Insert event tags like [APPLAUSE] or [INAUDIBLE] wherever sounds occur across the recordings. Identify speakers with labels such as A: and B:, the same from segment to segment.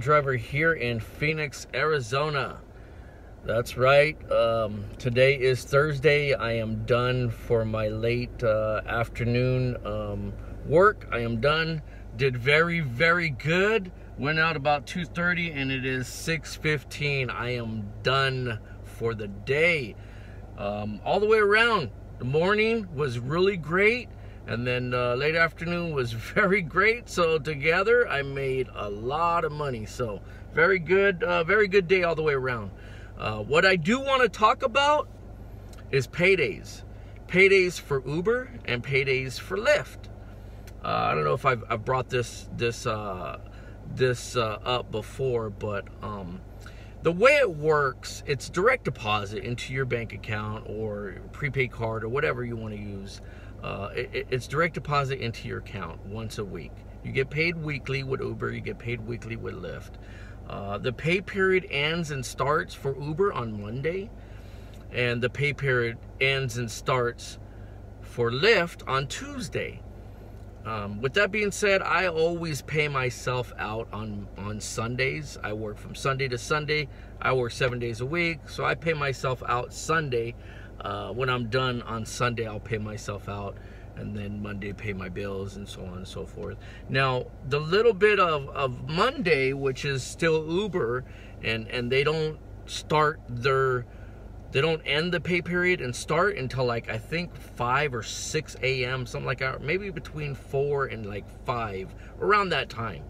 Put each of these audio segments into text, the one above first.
A: driver here in Phoenix, Arizona. That's right. Um, today is Thursday. I am done for my late uh, afternoon um, work. I am done. Did very, very good. Went out about 2.30 and it is 6.15. I am done for the day. Um, all the way around. The morning was really great and then uh, late afternoon was [LAUGHS] very great. So together i made a lot of money. So very good uh, very good day all the way around. Uh, what i do want to talk about is paydays. Paydays for uber and paydays for lyft. Uh, i don't know if i've, I've brought this this uh, this uh, up before but um, the way it works it's direct deposit into your bank account or prepaid card or whatever you want to use uh, it, it's direct deposit into your account once a week. You get paid weekly with Uber, you get paid weekly with Lyft. Uh, the pay period ends and starts for Uber on Monday, and the pay period ends and starts for Lyft on Tuesday. Um, with that being said, I always pay myself out on, on Sundays. I work from Sunday to Sunday. I work seven days a week, so I pay myself out Sunday uh, when I'm done on Sunday, I'll pay myself out and then Monday pay my bills and so on and so forth. Now, the little bit of, of Monday, which is still Uber, and, and they don't start their, they don't end the pay period and start until like, I think 5 or 6 a.m., something like that, maybe between 4 and like 5, around that time.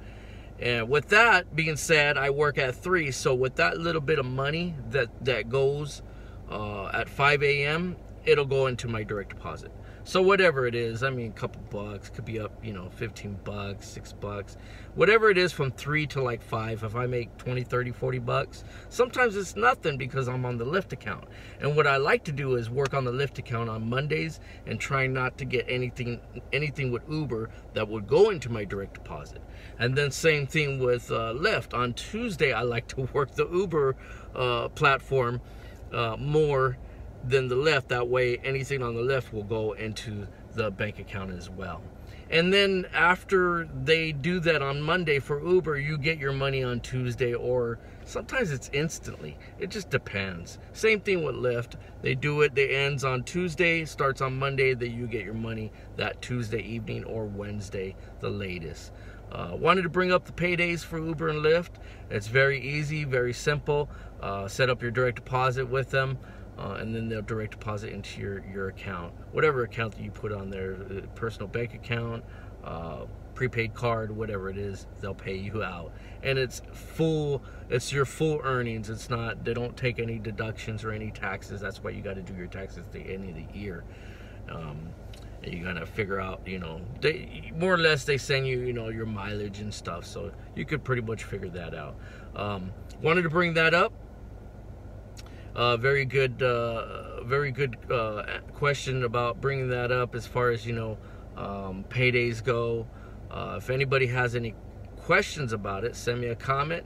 A: And with that being said, I work at 3, so with that little bit of money that, that goes uh, at 5 a.m., it'll go into my direct deposit. So whatever it is, I mean, a couple bucks could be up, you know, 15 bucks, six bucks, whatever it is from three to like five. If I make 20, 30, 40 bucks, sometimes it's nothing because I'm on the Lyft account. And what I like to do is work on the Lyft account on Mondays and try not to get anything, anything with Uber that would go into my direct deposit. And then same thing with uh, Lyft. On Tuesday, I like to [LAUGHS] work the Uber uh, platform uh, more than the Lyft. That way, anything on the Lyft will go into the bank account as well. And then after they do that on Monday for Uber, you get your money on Tuesday or sometimes it's instantly. It just depends. Same thing with Lyft. They do it, they ends on Tuesday, starts on Monday, that you get your money that Tuesday evening or Wednesday, the latest. Uh, wanted to bring up the paydays for Uber and Lyft. It's very easy, very simple. Uh, set up your direct deposit with them, uh, and then they'll direct deposit into your, your account. Whatever account that you put on there, uh, personal bank account, uh, prepaid card, whatever it is, they'll pay you out. And it's full, it's your full earnings. It's not, they don't take any deductions or any taxes. That's why you got to do your taxes at the end of the year. Um, you gotta figure out you know they more or less they send you you know your mileage and stuff. So you could pretty much figure that out. Um, wanted to bring that up. Uh, very good uh, very good uh, question about bringing that up as far as you know um, paydays go. Uh, if anybody has any questions about it send me a comment.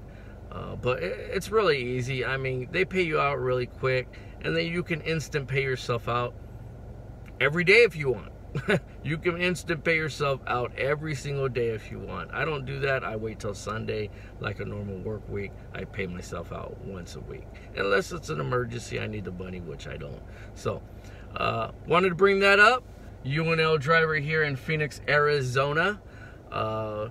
A: Uh, but it's really easy. I mean they pay you out really quick and then you can instant pay yourself out every day if you want [LAUGHS] you can instant pay yourself out every single day if you want. I don't do that. I wait till Sunday, like a normal work week. I pay myself out once a week. Unless it's an emergency, I need the money, which I don't. So, uh, wanted to bring that up. UNL driver here in Phoenix, Arizona. Uh,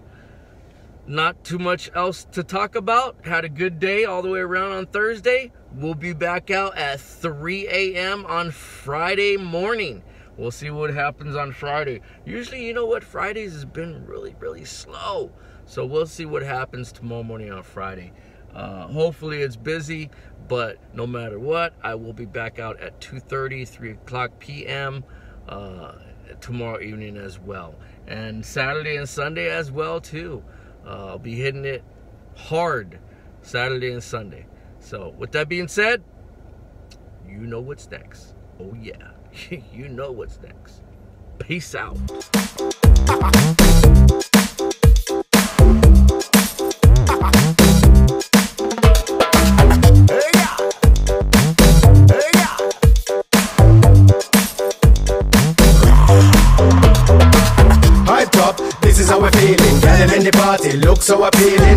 A: not too much else to talk about. Had a good day all the way around on Thursday. We'll be back out at 3 a.m. on Friday morning. We'll see what happens on Friday. Usually, you know what? Fridays has been really, really slow. So we'll see what happens tomorrow morning on Friday. Uh, hopefully it's busy, but no matter what, I will be back out at 2.30, 3 o'clock p.m. Uh, tomorrow evening as well. And Saturday and Sunday as well, too. Uh, I'll be hitting it hard Saturday and Sunday. So with that being said, you know what's next. Oh yeah. [LAUGHS] you know what's next. Peace out.
B: So appealing.